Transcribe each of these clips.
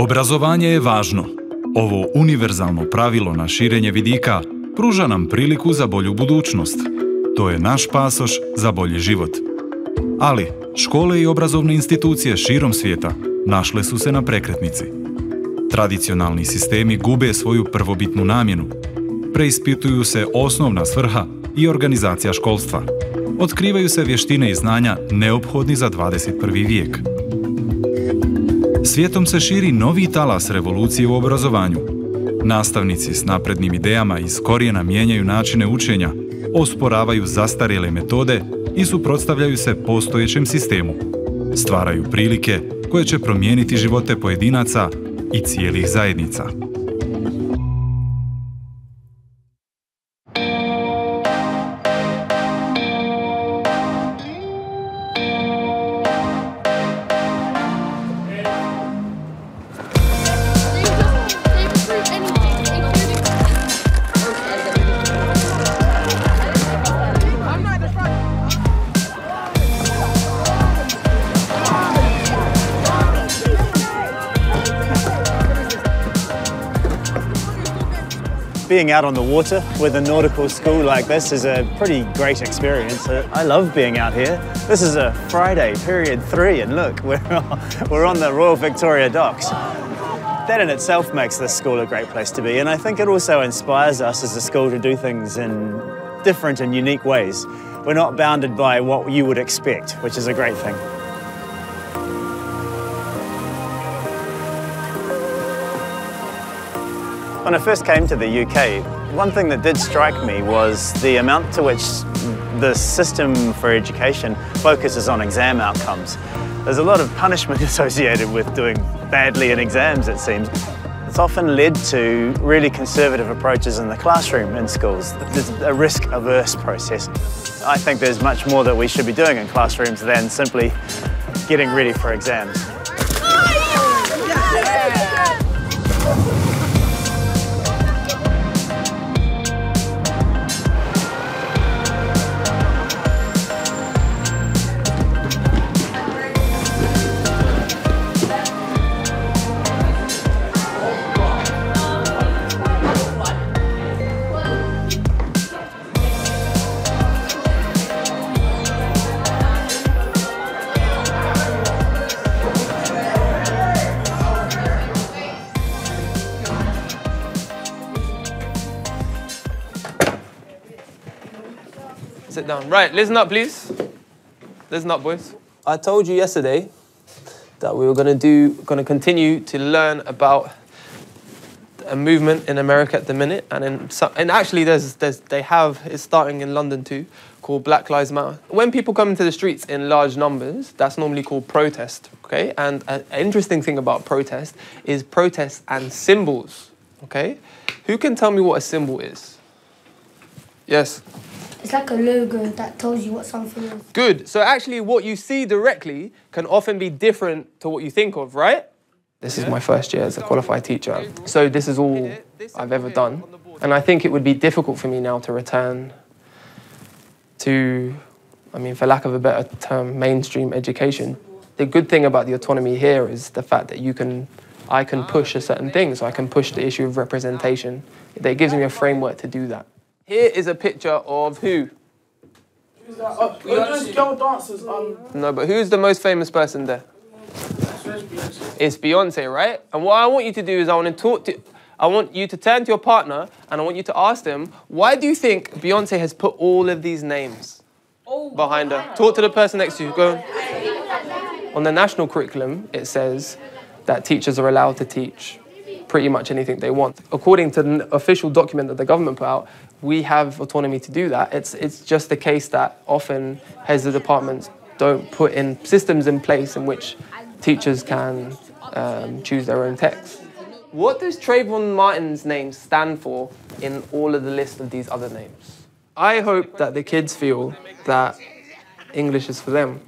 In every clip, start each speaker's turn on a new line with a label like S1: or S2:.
S1: Obrazovanje je važno. Ovo univerzalno pravilo na širenje vidika pruža nam priliku za bolju budućnost. To je naš pasoš za bolji život. Ali, škole i obrazovne institucije širom svijeta našle su se na prekretnici. Tradicionalni sistemi gube svoju prvobitnu namjenu. Preispituju se osnovna svrha i organizacija školstva. Otkrivaju se vještine i znanja neophodni za 21. vijek. Svijetom se širi novi talas revolucije u obrazovanju. Nastavnici s naprednim idejama iz korijena mijenjaju načine učenja, osporavaju zastarjele metode i suprotstavljaju se postojećem sistemu. Stvaraju prilike koje će promijeniti živote pojedinaca i cijelih zajednica.
S2: Being out on the water with a nautical school like this is a pretty great experience. Uh, I love being out here. This is a Friday, period three, and look, we're, we're on the Royal Victoria docks. That in itself makes this school a great place to be, and I think it also inspires us as a school to do things in different and unique ways. We're not bounded by what you would expect, which is a great thing. When I first came to the UK, one thing that did strike me was the amount to which the system for education focuses on exam outcomes. There's a lot of punishment associated with doing badly in exams, it seems. It's often led to really conservative approaches in the classroom in schools. There's a risk-averse process. I think there's much more that we should be doing in classrooms than simply getting ready for exams.
S3: Right, listen up, please. Listen up, boys. I told you yesterday that we were going to do, going to continue to learn about a movement in America at the minute, and in and actually, there's, there's they have it's starting in London too, called Black Lives Matter. When people come into the streets in large numbers, that's normally called protest. Okay, and an interesting thing about protest is protest and symbols. Okay, who can tell me what a symbol is? Yes.
S4: It's like a logo that tells you what something is.
S3: Good. So actually, what you see directly can often be different to what you think of, right? This is my first year as a qualified teacher. So this is all I've ever done. And I think it would be difficult for me now to return to, I mean, for lack of a better term, mainstream education. The good thing about the autonomy here is the fact that you can, I can push a certain thing. So I can push the issue of representation. It gives me a framework to do that. Here is a picture of who?
S5: Those girl dancers. Um,
S3: No, but who's the most famous person there? It's Beyonce, right? And what I want you to do is I want to talk to, I want you to turn to your partner and I want you to ask them, why do you think Beyonce has put all of these names behind her? Talk to the person next to you. Go. On the national curriculum, it says that teachers are allowed to teach pretty much anything they want. According to the official document that the government put out, we have autonomy to do that. It's, it's just the case that often heads of departments don't put in systems in place in which teachers can um, choose their own text. What does Trayvon Martin's name stand for in all of the list of these other names? I hope that the kids feel that English is for them.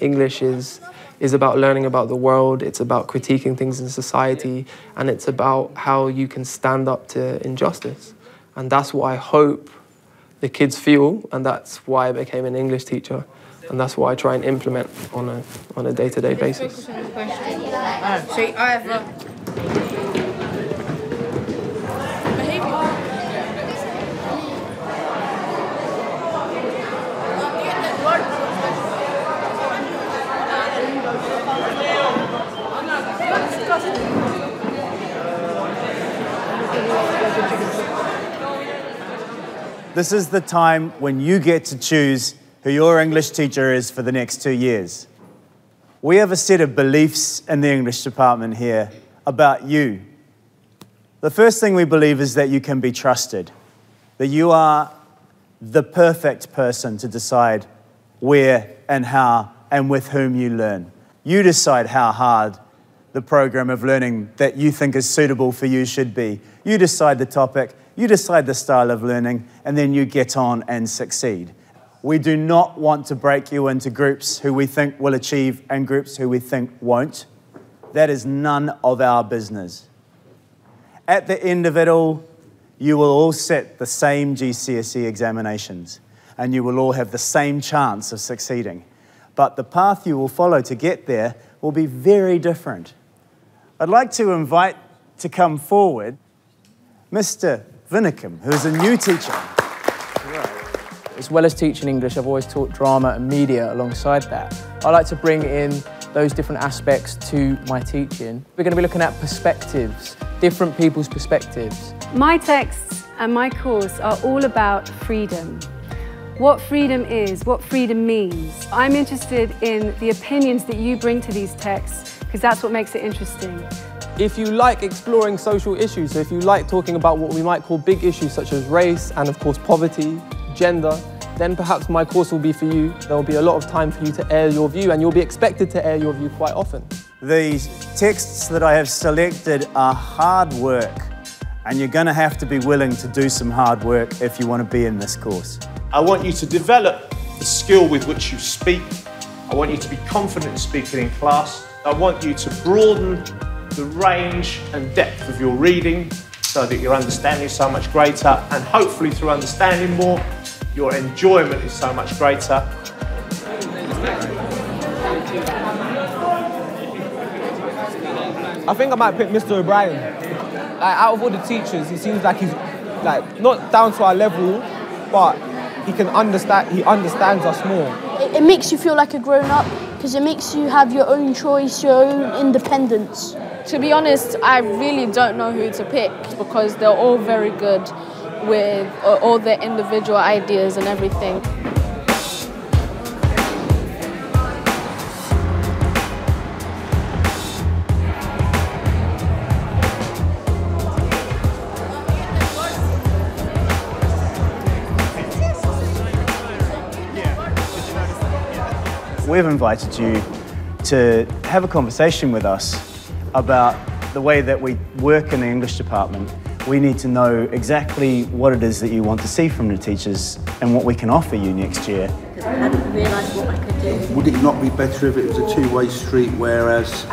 S3: English is, is about learning about the world, it's about critiquing things in society, and it's about how you can stand up to injustice. And that's what I hope the kids feel, and that's why I became an English teacher. And that's what I try and implement on a, on a day-to-day basis.
S6: Uh, so I have a
S2: This is the time when you get to choose who your English teacher is for the next two years. We have a set of beliefs in the English department here about you. The first thing we believe is that you can be trusted, that you are the perfect person to decide where and how and with whom you learn. You decide how hard the program of learning that you think is suitable for you should be. You decide the topic, you decide the style of learning, and then you get on and succeed. We do not want to break you into groups who we think will achieve and groups who we think won't. That is none of our business. At the end of it all, you will all sit the same GCSE examinations and you will all have the same chance of succeeding. But the path you will follow to get there will be very different. I'd like to invite to come forward Mr. Vinicum, who is a new teacher.
S6: As well as teaching English, I've always taught drama and media alongside that. I like to bring in those different aspects to my teaching. We're going to be looking at perspectives, different people's perspectives.
S7: My texts and my course are all about freedom. What freedom is, what freedom means. I'm interested in the opinions that you bring to these texts because that's what makes it interesting.
S3: If you like exploring social issues, so if you like talking about what we might call big issues such as race and of course poverty, gender, then perhaps my course will be for you. There will be a lot of time for you to air your view and you'll be expected to air your view quite often.
S2: These texts that I have selected are hard work and you're going to have to be willing to do some hard work if you want to be in this course.
S8: I want you to develop the skill with which you speak. I want you to be confident in speaking in class. I want you to broaden the range and depth of your reading so that your understanding is so much greater and hopefully through understanding more, your enjoyment is so much greater.
S3: I think I might pick Mr. O'Brien. Like, out of all the teachers, he seems like he's like not down to our level, but he can understand. He understands us more.
S9: It, it makes you feel like a grown up because it makes you have your own choice, your own independence.
S10: To be honest, I really don't know who to pick because they're all very good with uh, all their individual ideas and everything.
S2: We've invited you to have a conversation with us about the way that we work in the English department. We need to know exactly what it is that you want to see from the teachers and what we can offer you next year.
S11: I hadn't realised what I could do.
S12: Would it not be better if it was a two-way street, whereas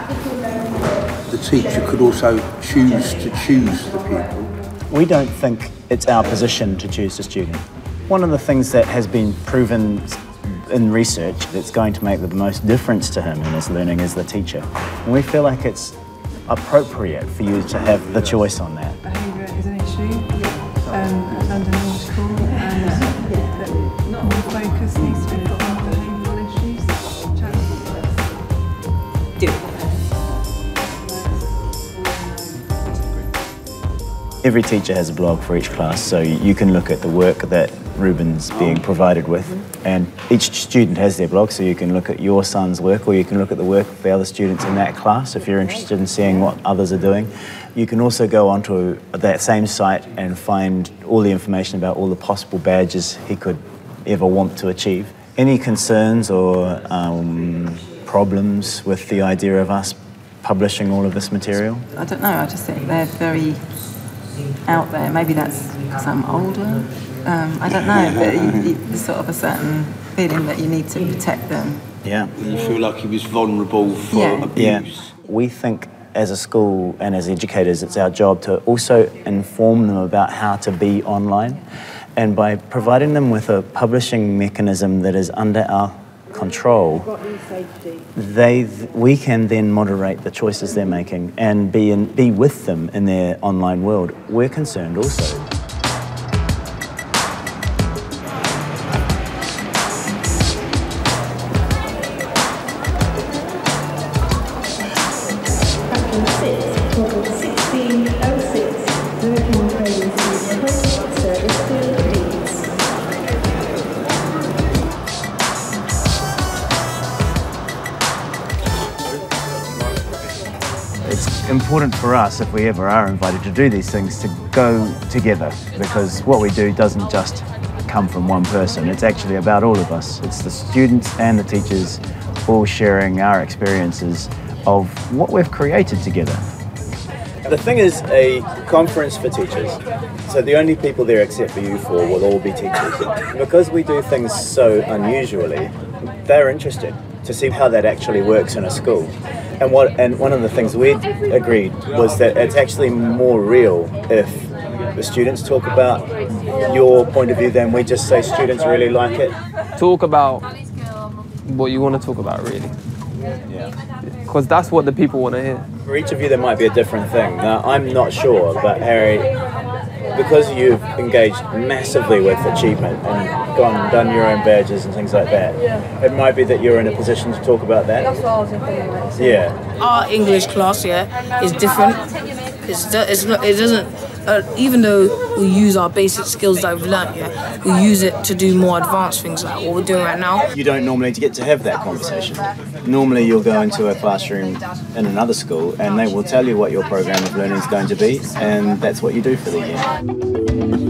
S12: the teacher could also choose to choose the pupil?
S2: We don't think it's our position to choose the student. One of the things that has been proven in research that's going to make the most difference to him in his learning is the teacher. And we feel like it's appropriate for you to have the choice on that.
S13: Behaviour is an issue um, at London Law School and that more focus needs to be put on behavioural issues.
S2: Every teacher has a blog for each class, so you can look at the work that Ruben's being provided with, and each student has their blog, so you can look at your son's work or you can look at the work of the other students in that class if you're interested in seeing what others are doing. You can also go onto that same site and find all the information about all the possible badges he could ever want to achieve. Any concerns or um, problems with the idea of us publishing all of this material?
S14: I don't know, I just think they're very out there. Maybe that's I'm older. Um, I don't know, but you, you, there's sort of a certain feeling that you need to protect them.
S2: Yeah.
S12: You feel like he was vulnerable for
S14: Yeah.
S12: abuse.
S2: Yeah. We think as a school and as educators, it's our job to also inform them about how to be online. And by providing them with a publishing mechanism that is under our control, they we can then moderate the choices they're making and be in, be with them in their online world. We're concerned also. Important for us, if we ever are invited to do these things, to go together because what we do doesn't just come from one person. It's actually about all of us. It's the students and the teachers all sharing our experiences of what we've created together. The thing is a conference for teachers. So the only people there except for you four will all be teachers. Because we do things so unusually, they're interested to see how that actually works in a school. And what and one of the things we agreed was that it's actually more real if the students talk about your point of view than we just say students really like it.
S3: Talk about what you want to talk about, really.
S2: Yeah.
S3: Because that's what the people want to hear.
S2: For each of you, there might be a different thing. Now, I'm not sure, but Harry, because you've engaged massively with achievement and gone and done your own badges and things like that, it might be that you're in a position to talk about that.
S15: That's what I was thinking.
S2: Yeah.
S15: Our English class, yeah, is different. It's, it's not, it doesn't, uh, even though we use our basic skills that we've learnt, yeah, we use it to do more advanced things like what we're doing right now.
S2: You don't normally get to have that conversation. Normally, you'll go into a classroom in another school and they will tell you what your program of learning is going to be, and that's what you do for the year.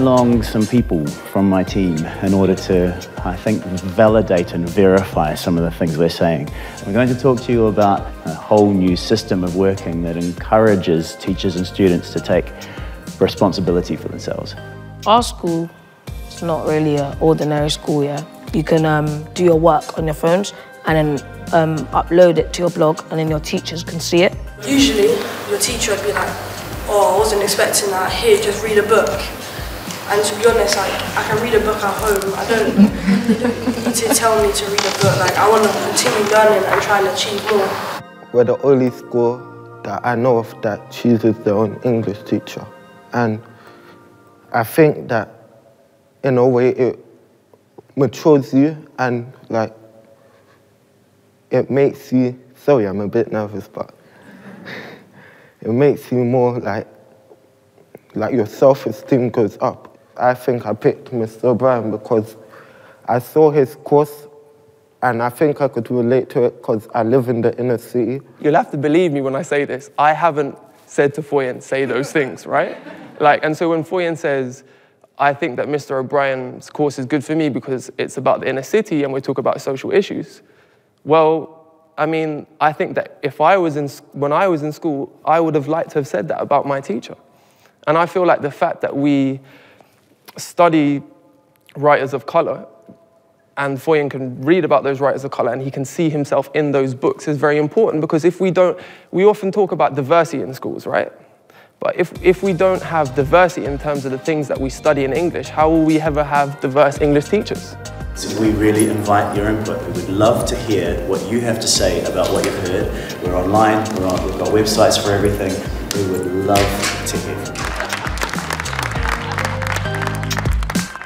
S2: Along some people from my team in order to, I think, validate and verify some of the things we're saying. I'm going to talk to you about a whole new system of working that encourages teachers and students to take responsibility for themselves.
S16: Our school is not really an ordinary school, yeah. You can um, do your work on your phones and then um, upload it to your blog and then your teachers can see it.
S17: Usually, your teacher would be like, oh, I wasn't expecting that, here, just read a book. And to be honest, like, I can read a book at home. I don't, don't need to tell me to read a book. Like, I want to continue learning and try and achieve more.
S18: We're the only school that I know of that chooses their own English teacher. And I think that, in a way, it matures you and, like, it makes you, sorry, I'm a bit nervous, but it makes you more like, like your self-esteem goes up. I think I picked Mr. O'Brien because I saw his course and I think I could relate to it because I live in the inner city.
S3: You'll have to believe me when I say this. I haven't said to Foyen, say those things, right? Like, and so when Foyen says, I think that Mr. O'Brien's course is good for me because it's about the inner city and we talk about social issues. Well, I mean, I think that if I was in, when I was in school, I would have liked to have said that about my teacher. And I feel like the fact that we study writers of color and Foyen can read about those writers of color and he can see himself in those books is very important because if we don't, we often talk about diversity in schools, right? But if, if we don't have diversity in terms of the things that we study in English, how will we ever have diverse English teachers?
S2: So we really invite your input. We would love to hear what you have to say about what you've heard. We're online, we're on, we've got websites for everything. We would love to hear from you.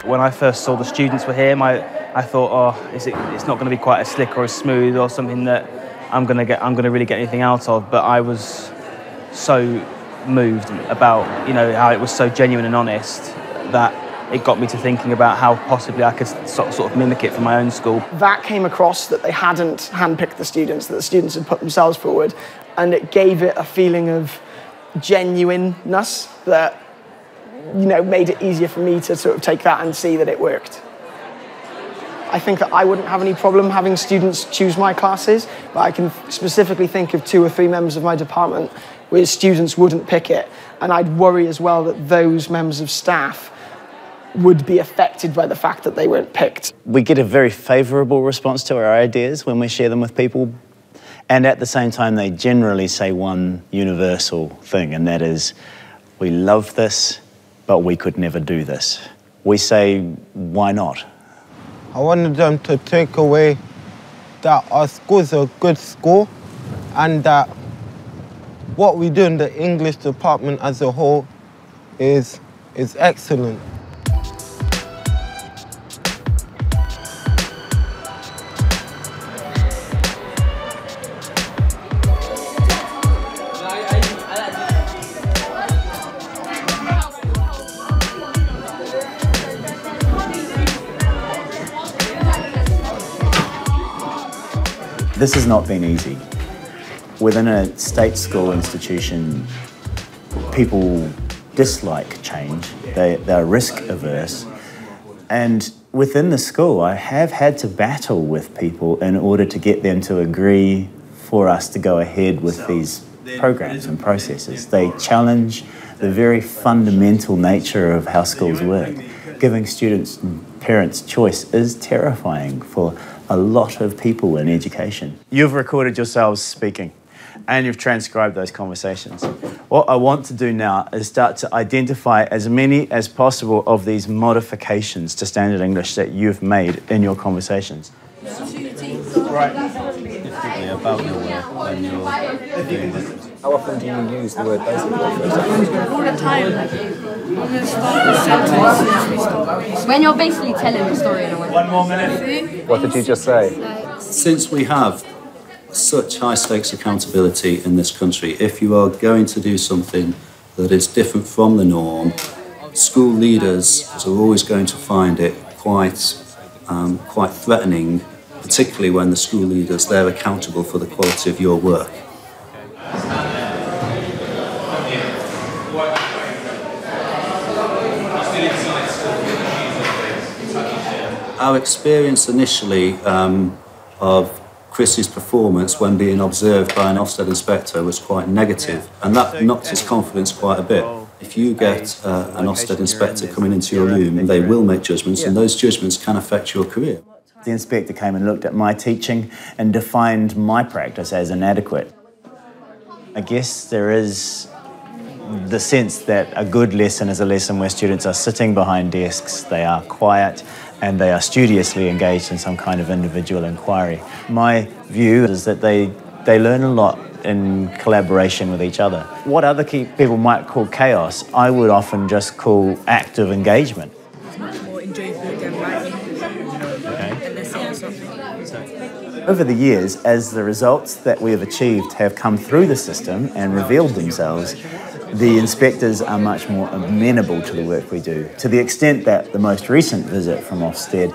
S19: When I first saw the students were here, my, I thought, oh, is it, it's not going to be quite as slick or as smooth or something that I'm going to get, I'm going to really get anything out of. But I was so moved about, you know, how it was so genuine and honest that it got me to thinking about how possibly I could sort sort of mimic it for my own school.
S20: That came across that they hadn't handpicked the students, that the students had put themselves forward, and it gave it a feeling of genuineness that you know made it easier for me to sort of take that and see that it worked. I think that I wouldn't have any problem having students choose my classes, but I can specifically think of two or three members of my department where students wouldn't pick it. And I'd worry as well that those members of staff would be affected by the fact that they weren't picked.
S2: We get a very favourable response to our ideas when we share them with people. And at the same time, they generally say one universal thing, and that is, we love this, but we could never do this. We say, why not?
S18: I wanted them to take away that our school's a good school and that what we do in the English department as a whole is, is excellent.
S2: This has not been easy. Within a state school institution, people dislike change, they, they're risk averse. And within the school, I have had to battle with people in order to get them to agree for us to go ahead with these programs and processes. They challenge the very fundamental nature of how schools work. Giving students parents choice is terrifying for a lot of people in education. You've recorded yourselves speaking and you've transcribed those conversations. What I want to do now is start to identify as many as possible of these modifications to standard English that you've made in your conversations.
S21: about your work when you're doing this. How often do you use the word basically?
S11: All the time. I'm going to start the sentence we start.
S22: When you're basically telling a story in a way.
S2: One more minute.
S21: What did you just say?
S23: Since we have such high stakes accountability in this country, if you are going to do something that is different from the norm, school leaders are always going to find it quite, um, quite threatening, particularly when the school leaders they're accountable for the quality of your work. Our experience initially um, of Chris's performance when being observed by an Ofsted inspector was quite negative, and that knocked his confidence quite a bit. If you get uh, an Ofsted inspector coming into your room, they will make judgments, and those judgments can affect your career.
S2: The inspector came and looked at my teaching and defined my practice as inadequate. I guess there is the sense that a good lesson is a lesson where students are sitting behind desks, they are quiet, and they are studiously engaged in some kind of individual inquiry. My view is that they, they learn a lot in collaboration with each other. What other key people might call chaos, I would often just call active engagement. Over the years, as the results that we have achieved have come through the system and revealed themselves, the inspectors are much more amenable to the work we do, to the extent that the most recent visit from Ofsted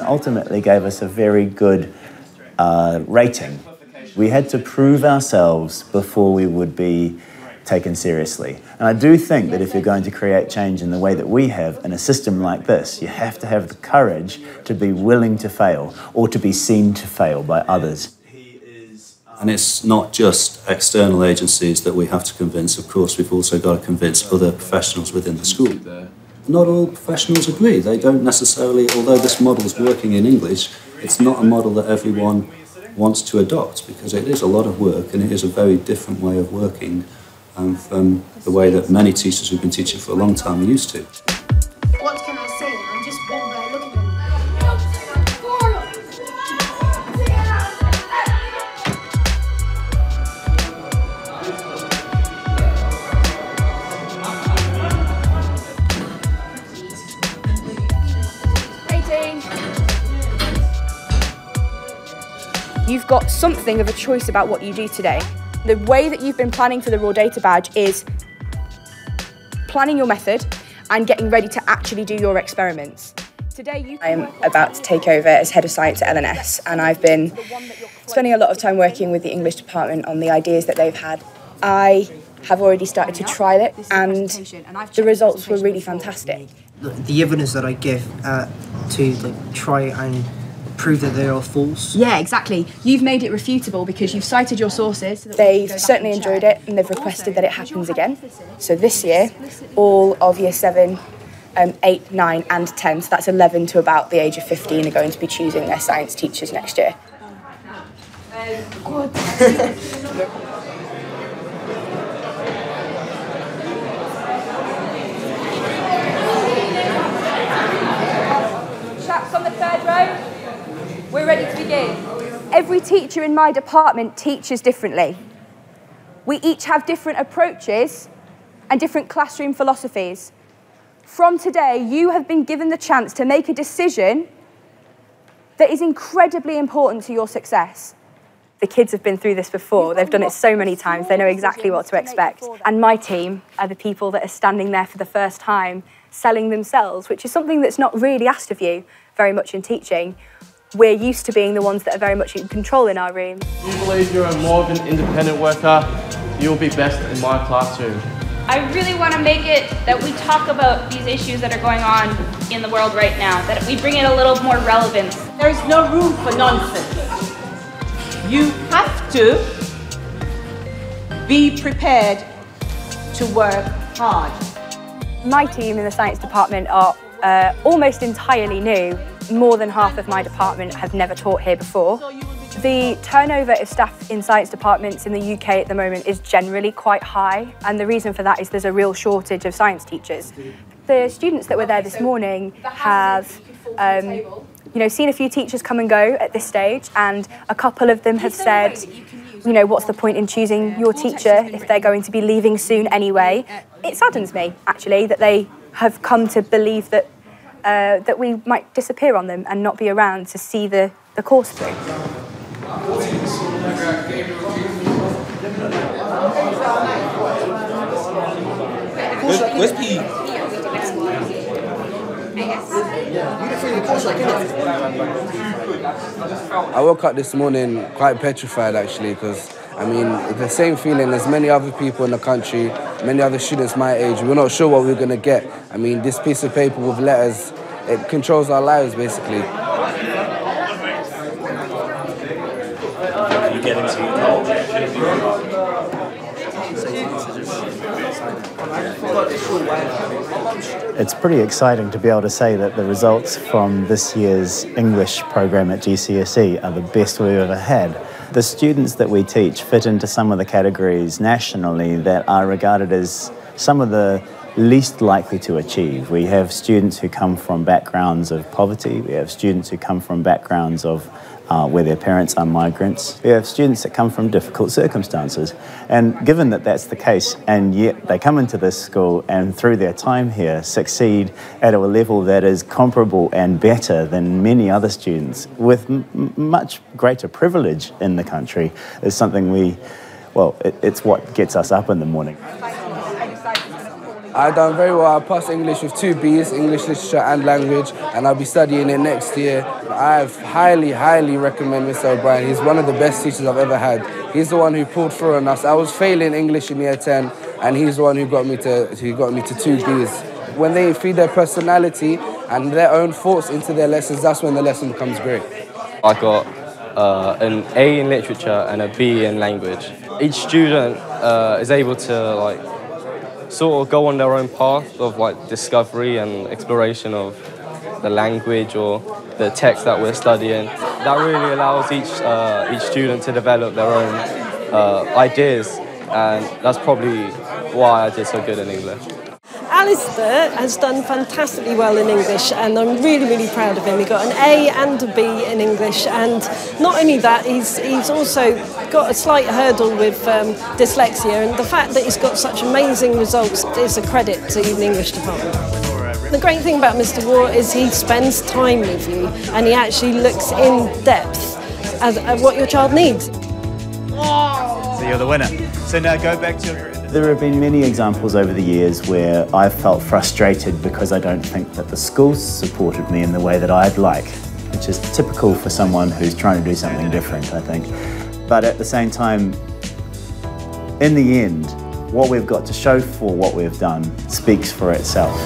S2: ultimately gave us a very good uh, rating. We had to prove ourselves before we would be taken seriously. And I do think that if you're going to create change in the way that we have in a system like this, you have to have the courage to be willing to fail or to be seen to fail by others.
S23: And it's not just external agencies that we have to convince, of course, we've also got to convince other professionals within the school. Not all professionals agree. They don't necessarily, although this model is working in English, it's not a model that everyone wants to adopt because it is a lot of work and it is a very different way of working um, from the way that many teachers who've been teaching for a long time are used to.
S24: You've got something of a choice about what you do today. The way that you've been planning for the raw data badge is planning your method and getting ready to actually do your experiments. Today you
S25: I'm about to take over as head of science at LNS and I've been spending a lot of time working with the English department on the ideas that they've had. I have already started to trial it and the results were really fantastic.
S26: the evidence that I give uh, to like try and
S27: prove that they are false.
S24: Yeah, exactly. You've made it refutable because you've cited your sources. They've certainly enjoyed it and they've requested that it happens again. So this year, all of year seven, um, eight, nine, and 10, so that's 11 to about the age of 15, are going to be choosing their science teachers next year. Chaps on the third row, we're ready to begin. Every teacher in my department teaches differently. We each have different approaches and different classroom philosophies. From today, you have been given the chance to make a decision that is incredibly important to your success. The kids have been through this before. They've done it so many times. They know exactly what to expect. And my team are the people that are standing there for the first time, selling themselves, which is something that's not really asked of you very much in teaching. We're used to being the ones that are very much in control in our room.
S28: If you believe you're more of an independent worker, you'll be best in my classroom.
S29: I really want to make it that we talk about these issues that are going on in the world right now, that we bring it a little more relevance.
S30: There's no room for nonsense. You have to be prepared to work hard.
S24: My team in the science department are uh, almost entirely new. More than half of my department have never taught here before. The turnover of staff in science departments in the UK at the moment is generally quite high, and the reason for that is there's a real shortage of science teachers. The students that were there this morning have um, you know, seen a few teachers come and go at this stage, and a couple of them have said, you know, what's the point in choosing your teacher if they're going to be leaving soon anyway? It saddens me, actually, that they have come to believe that, uh, that we might disappear on them and not be around to see the, the course through.
S31: Where's, where's PE?
S26: I woke up this morning quite petrified actually because I mean it's the same feeling as many other people in the country, many other students my age. We're not sure what we're gonna get. I mean this piece of paper with letters, it controls our lives basically.
S2: You get into It's pretty exciting to be able to say that the results from this year's English program at GCSE are the best we've ever had. The students that we teach fit into some of the categories nationally that are regarded as some of the least likely to achieve. We have students who come from backgrounds of poverty, we have students who come from backgrounds of uh, where their parents are migrants. We have students that come from difficult circumstances. And given that that's the case, and yet they come into this school and through their time here succeed at a level that is comparable and better than many other students with much greater privilege in the country, is something we, well, it, it's what gets us up in the morning.
S26: I done very well. I passed English with two Bs, English literature and language, and I'll be studying it next year. I highly, highly recommend Mr. O'Brien. He's one of the best teachers I've ever had. He's the one who pulled through on us. I was failing English in year 10, and he's the one who got me to who got me to two Bs. When they feed their personality and their own thoughts into their lessons, that's when the lesson becomes great.
S32: I got uh, an A in literature and a B in language. Each student uh, is able to like sort of go on their own path of like discovery and exploration of the language or the text that we're studying. That really allows each uh, each student to develop their own uh, ideas, and that's probably why I did so good in English.
S33: Alistair has done fantastically well in English, and I'm really, really proud of him. He got an A and a B in English, and not only that, he's he's also got a slight hurdle with um, dyslexia, and the fact that he's got such amazing results is a credit to the English department. The great thing about Mr. War is he spends time with you, and he actually looks in depth at, at what your child needs.
S2: So you're the winner. So now go back to your. There have been many examples over the years where I've felt frustrated because I don't think that the schools supported me in the way that I'd like, which is typical for someone who's trying to do something different, I think. But at the same time, in the end, what we've got to show for what we've done speaks for itself.